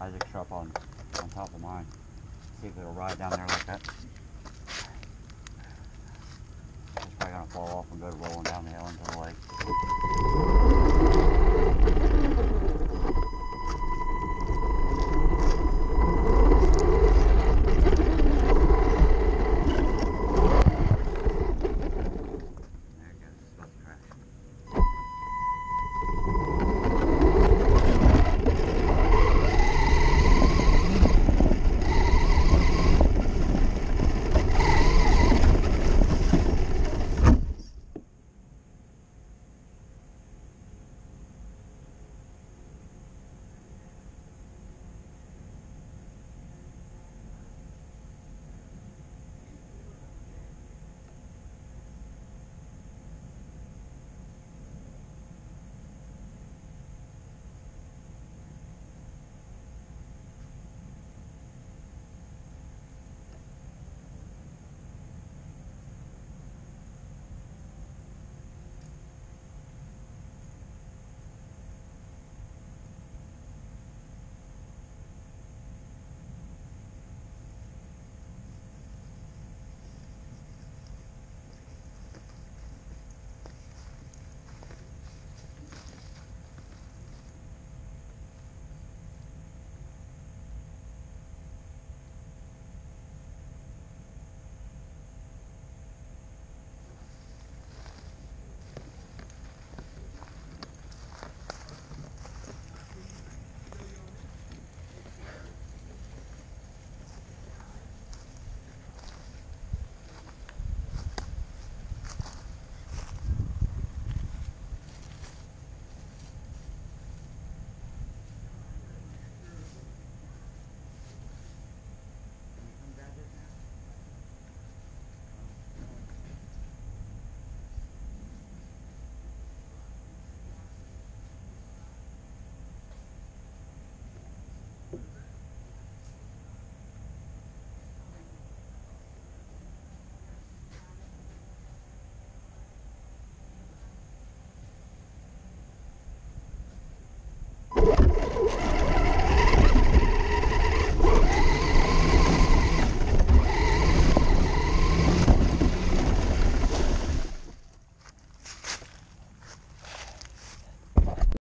Isaac's up on, on top of mine. See if it'll ride down there like that. It's probably going to fall off and go rolling down the hill into the lake.